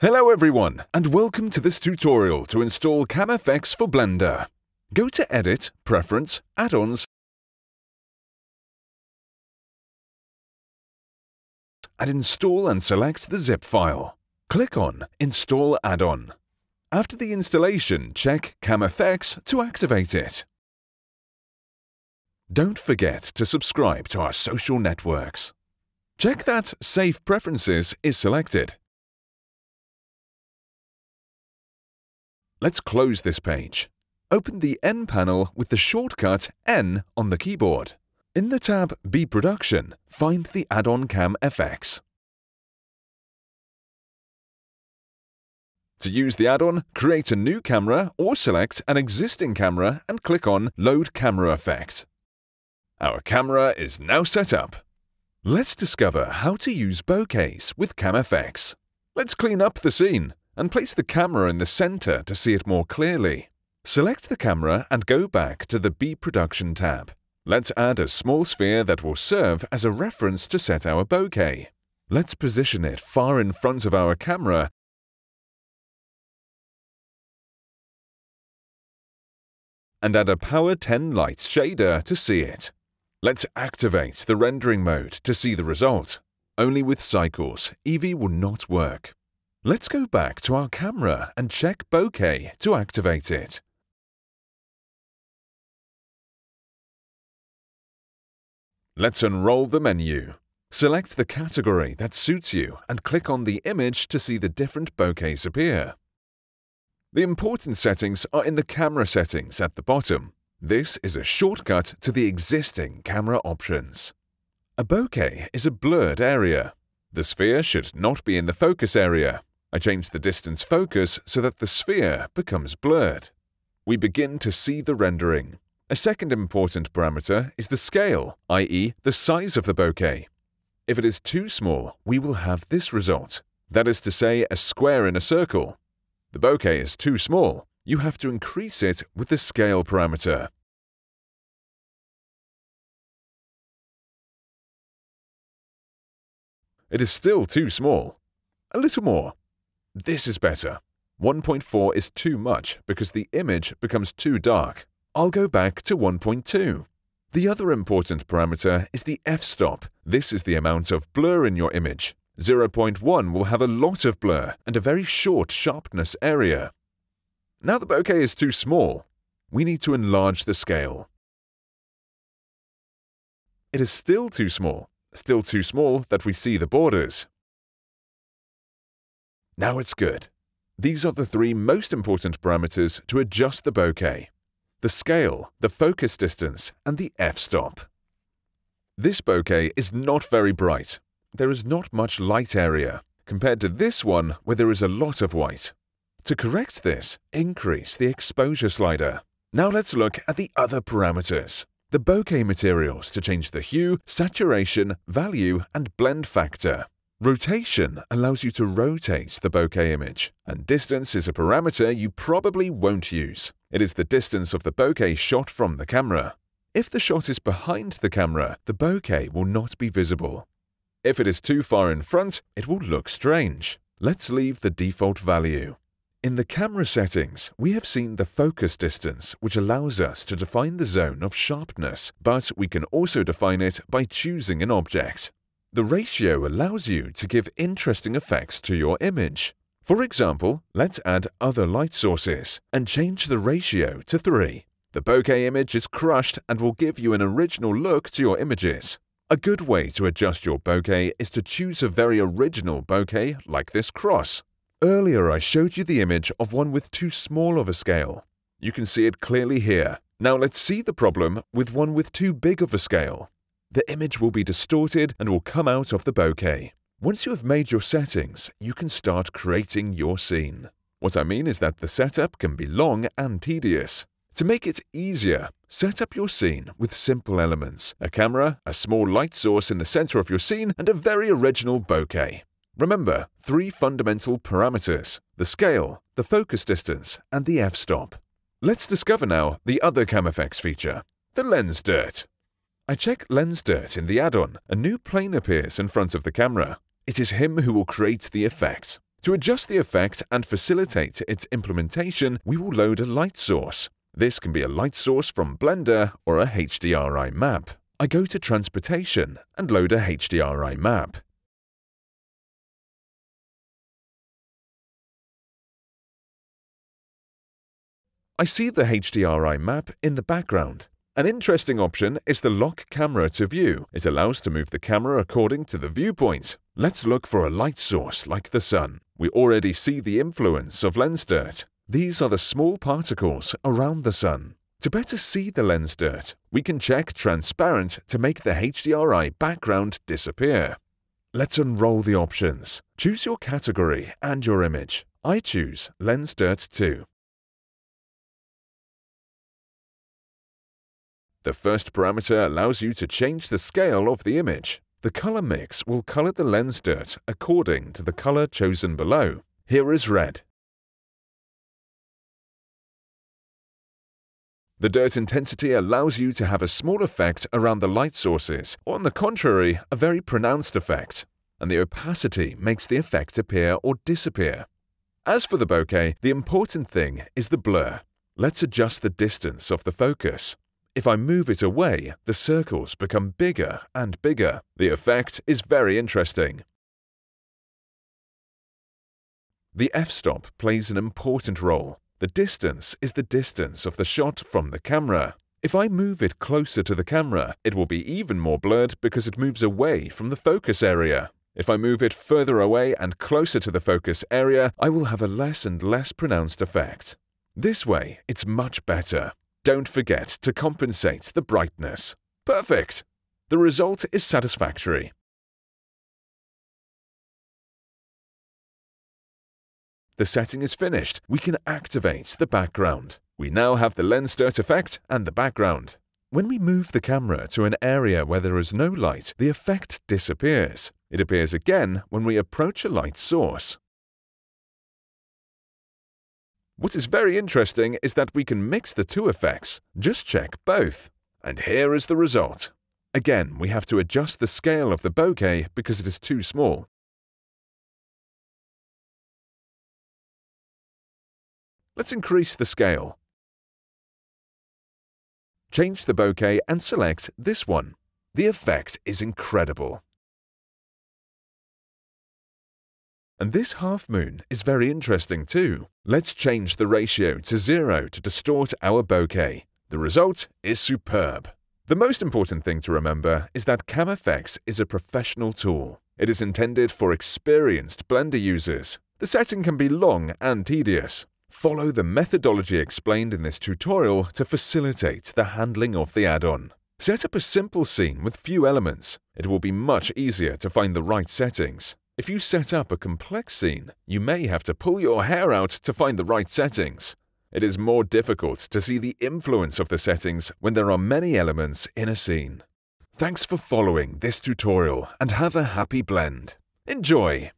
Hello everyone, and welcome to this tutorial to install CamFX for Blender. Go to Edit, Preference, Add-ons, and install and select the zip file. Click on Install Add-on. After the installation, check CamFX to activate it. Don't forget to subscribe to our social networks. Check that Save Preferences is selected. Let's close this page. Open the N panel with the shortcut N on the keyboard. In the tab B Production, find the add-on Cam FX. To use the add-on, create a new camera or select an existing camera and click on Load Camera Effect. Our camera is now set up. Let's discover how to use bokehs with CamFX. Let's clean up the scene and place the camera in the center to see it more clearly. Select the camera and go back to the B Production tab. Let's add a small sphere that will serve as a reference to set our bokeh. Let's position it far in front of our camera and add a Power 10 Lights shader to see it. Let's activate the rendering mode to see the result. Only with cycles, Eevee will not work. Let's go back to our camera and check bokeh to activate it. Let's unroll the menu. Select the category that suits you and click on the image to see the different bokehs appear. The important settings are in the camera settings at the bottom. This is a shortcut to the existing camera options. A bokeh is a blurred area. The sphere should not be in the focus area, I change the distance focus so that the sphere becomes blurred. We begin to see the rendering. A second important parameter is the scale, i.e. the size of the bokeh. If it is too small, we will have this result. That is to say, a square in a circle. The bokeh is too small. You have to increase it with the scale parameter. It is still too small. A little more. This is better. 1.4 is too much because the image becomes too dark. I'll go back to 1.2. The other important parameter is the f-stop. This is the amount of blur in your image. 0.1 will have a lot of blur and a very short sharpness area. Now the bokeh is too small. We need to enlarge the scale. It is still too small, still too small that we see the borders. Now it's good. These are the three most important parameters to adjust the bokeh. The scale, the focus distance, and the f-stop. This bokeh is not very bright. There is not much light area, compared to this one where there is a lot of white. To correct this, increase the exposure slider. Now let's look at the other parameters. The bokeh materials to change the hue, saturation, value, and blend factor. Rotation allows you to rotate the bokeh image, and distance is a parameter you probably won't use. It is the distance of the bokeh shot from the camera. If the shot is behind the camera, the bokeh will not be visible. If it is too far in front, it will look strange. Let's leave the default value. In the camera settings, we have seen the focus distance, which allows us to define the zone of sharpness, but we can also define it by choosing an object. The ratio allows you to give interesting effects to your image. For example, let's add other light sources and change the ratio to 3. The bokeh image is crushed and will give you an original look to your images. A good way to adjust your bokeh is to choose a very original bokeh like this cross. Earlier I showed you the image of one with too small of a scale. You can see it clearly here. Now let's see the problem with one with too big of a scale the image will be distorted and will come out of the bokeh. Once you have made your settings, you can start creating your scene. What I mean is that the setup can be long and tedious. To make it easier, set up your scene with simple elements, a camera, a small light source in the center of your scene, and a very original bokeh. Remember, three fundamental parameters, the scale, the focus distance, and the f-stop. Let's discover now the other CamFX feature, the lens dirt. I check lens dirt in the add-on. A new plane appears in front of the camera. It is him who will create the effect. To adjust the effect and facilitate its implementation, we will load a light source. This can be a light source from Blender or a HDRI map. I go to Transportation and load a HDRI map. I see the HDRI map in the background. An interesting option is the lock camera to view. It allows to move the camera according to the viewpoint. Let's look for a light source like the sun. We already see the influence of lens dirt. These are the small particles around the sun. To better see the lens dirt, we can check transparent to make the HDRI background disappear. Let's unroll the options. Choose your category and your image. I choose Lens Dirt 2. The first parameter allows you to change the scale of the image. The color mix will color the lens dirt according to the color chosen below. Here is red. The dirt intensity allows you to have a small effect around the light sources, or on the contrary, a very pronounced effect. And the opacity makes the effect appear or disappear. As for the bokeh, the important thing is the blur. Let's adjust the distance of the focus. If I move it away, the circles become bigger and bigger. The effect is very interesting. The f-stop plays an important role. The distance is the distance of the shot from the camera. If I move it closer to the camera, it will be even more blurred because it moves away from the focus area. If I move it further away and closer to the focus area, I will have a less and less pronounced effect. This way, it's much better. Don't forget to compensate the brightness. Perfect! The result is satisfactory. The setting is finished. We can activate the background. We now have the lens dirt effect and the background. When we move the camera to an area where there is no light, the effect disappears. It appears again when we approach a light source. What is very interesting is that we can mix the two effects. Just check both. And here is the result. Again, we have to adjust the scale of the bokeh because it is too small. Let's increase the scale. Change the bokeh and select this one. The effect is incredible. And this half moon is very interesting too. Let's change the ratio to zero to distort our bokeh. The result is superb. The most important thing to remember is that CamFX is a professional tool. It is intended for experienced Blender users. The setting can be long and tedious. Follow the methodology explained in this tutorial to facilitate the handling of the add-on. Set up a simple scene with few elements. It will be much easier to find the right settings. If you set up a complex scene, you may have to pull your hair out to find the right settings. It is more difficult to see the influence of the settings when there are many elements in a scene. Thanks for following this tutorial and have a happy blend. Enjoy!